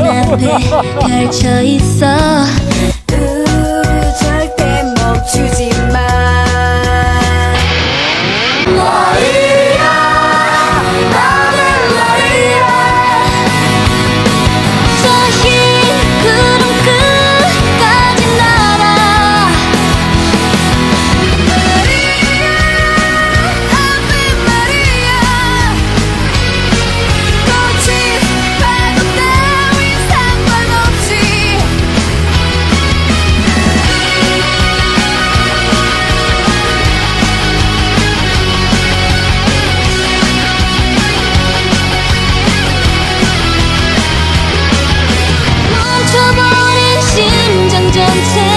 눈앞에 펼쳐 있어. 번째